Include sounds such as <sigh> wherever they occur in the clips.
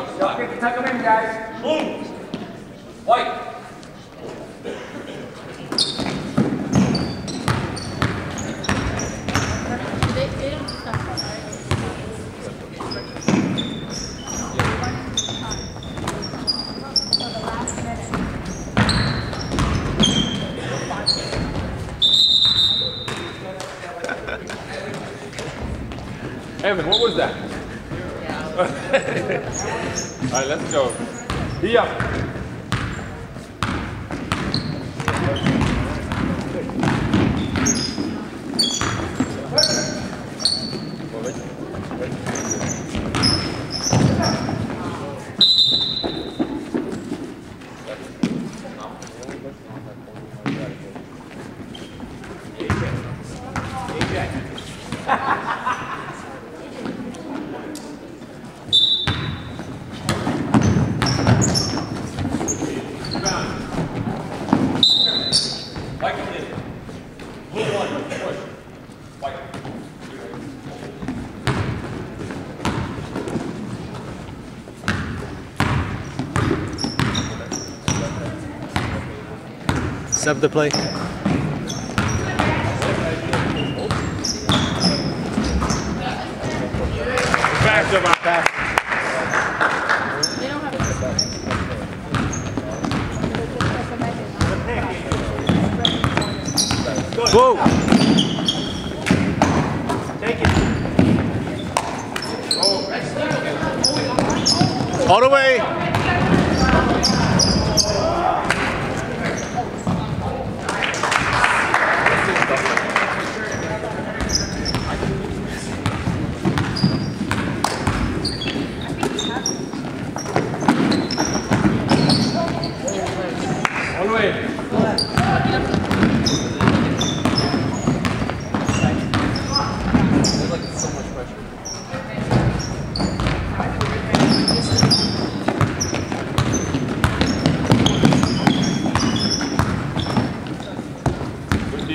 Don't forget to tuck them in, guys. Boom. White. They, they don't stop, right? For the last minute. Evan, what was that? All right, let's go. Here. Sub the play. They don't have a system, right? Whoa! All the way. All the way. Good D.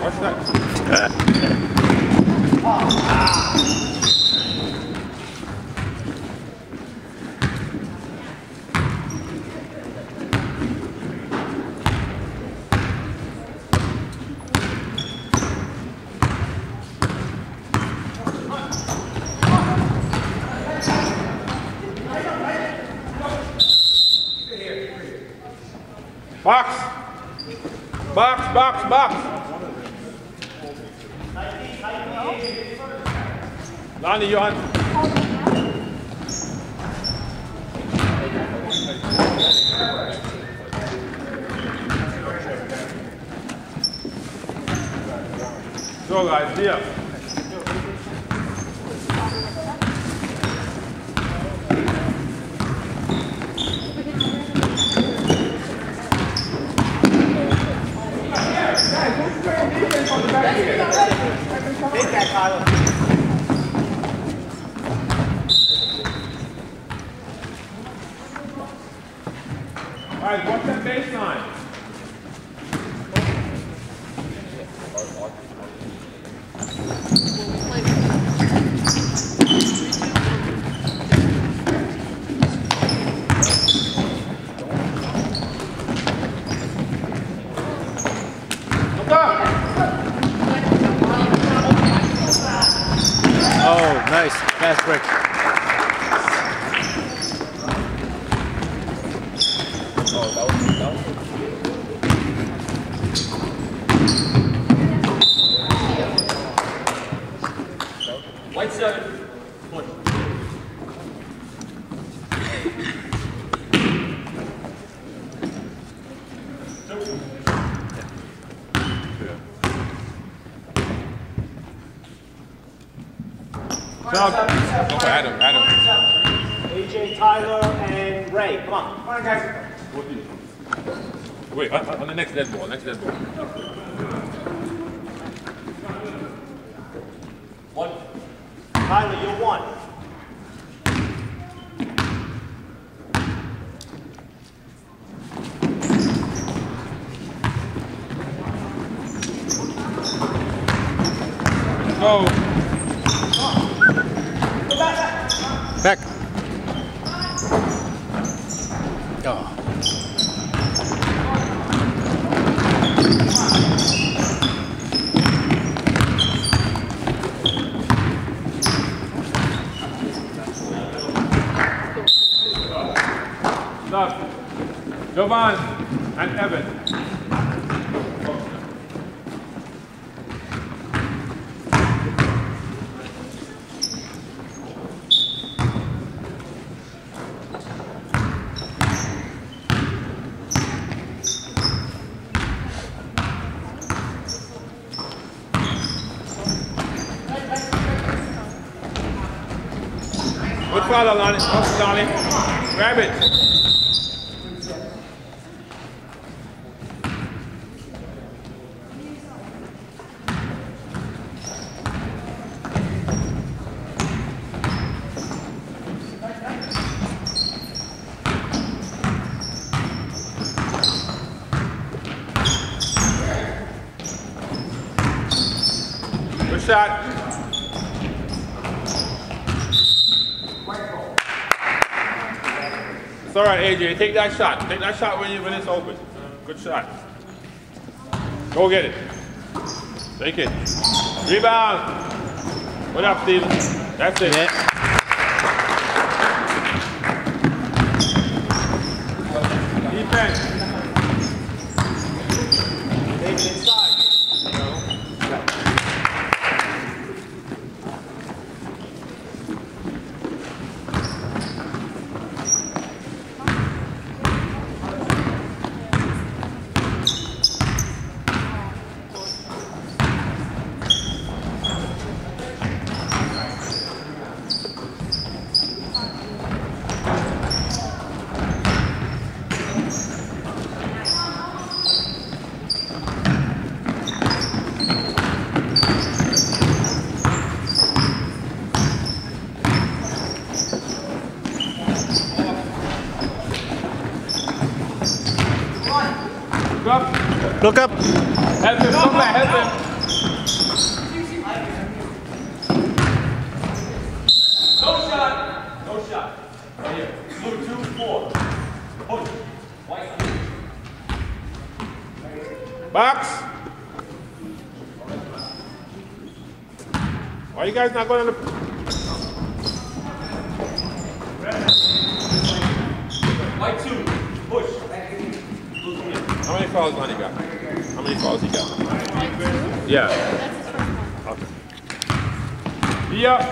What's that? Box. Box, box, box. Lonnie, Johan. So guys, here. All right, what's that baseline? Look up! Oh, nice. Fast break. Oh, White Sub. Go for Adam, Adam. AJ, Tyler, and Ray. Come on. Come on, guys. Wait, on, on the next dead ball, next dead ball. One. Tyler, you're one. Go. Back. Oh. Stop. Jovan and Evan. Good follow, Lonnie. Good, Lonnie. Grab it. Shot. It's all right, AJ. Take that shot. Take that shot when, you, when it's open. Good shot. Go get it. Take it. Rebound. What up, Steven? That's it. Yeah. Defense. David inside. Look up. Look up. Help him. Come back. Help him. No shot. No shot. Here. Blue two, four. Push. White. Box. Why are you guys not going on the... White two. Push. How many fouls Lonnie got? How many fouls he got? Yeah. That's his. Yeah.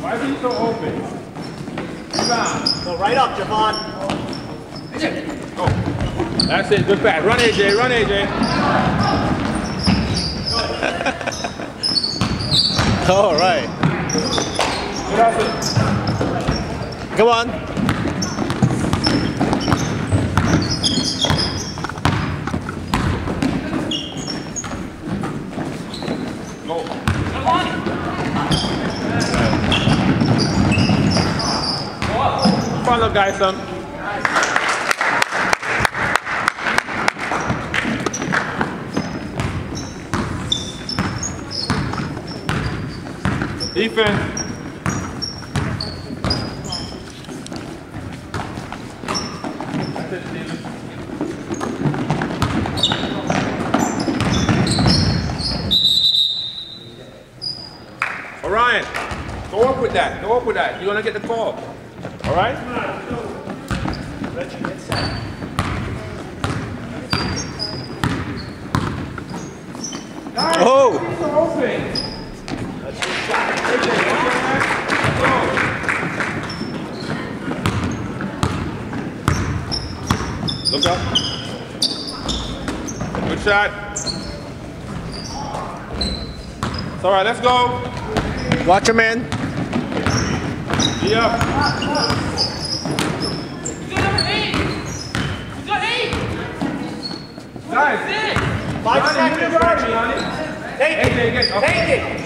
Why is he so open? Rebound. Go right up, Javon. Go. That's it. Good pass. Run, AJ. Run, AJ. <laughs> All right. Good hustle. Come on. Go. Follow, guys, um. son. Defense. That's it, Steven. Orion, go up with that. Go up with that. You're gonna get the call. All right? Oh. Open. That's your shot. Look up. Good shot. It's all right. Let's go. Watch your man. Five seconds, move your arm, Reggie. Johnny. Take it. Take it.